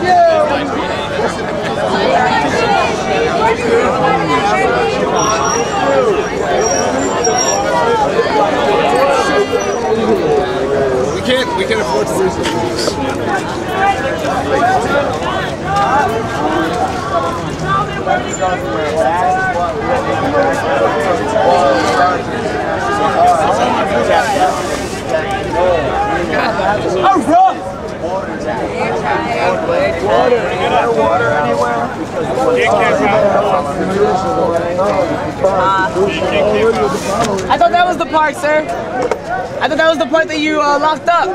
We can't we can't afford to lose this. I thought that was the part, sir. I thought that was the part that you uh, locked up.